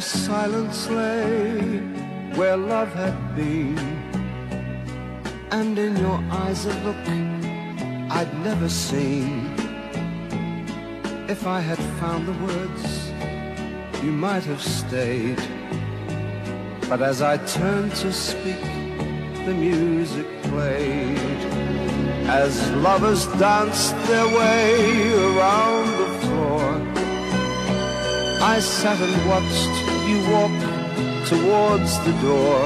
silence lay where love had been, and in your eyes a look I'd never seen. If I had found the words, you might have stayed. But as I turned to speak, the music played. As lovers danced their way around the I sat and watched you walk towards the door.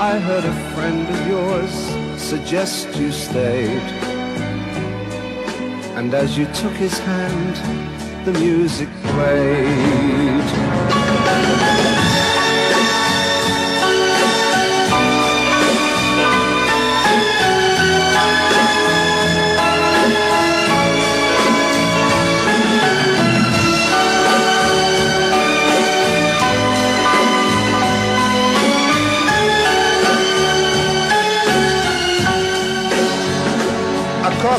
I heard a friend of yours suggest you stayed. And as you took his hand, the music played.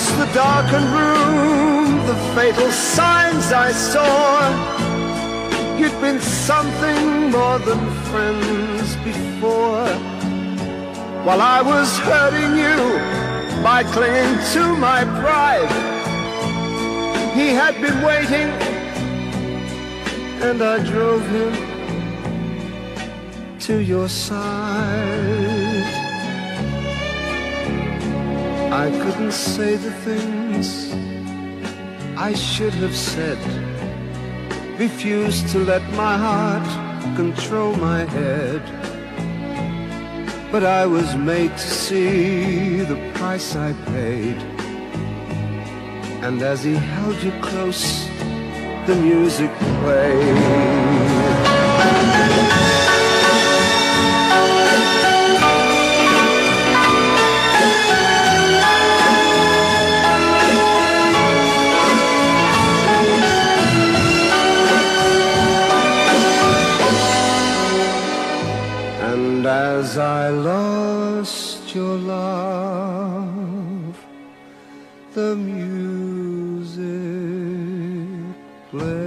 Across the darkened room, the fatal signs I saw. You'd been something more than friends before. While I was hurting you by clinging to my pride, he had been waiting, and I drove him to your side. I couldn't say the things I should have said. Refused to let my heart control my head. But I was made to see the price I paid. And as he held you close, the music played. And as I lost your love, the music played.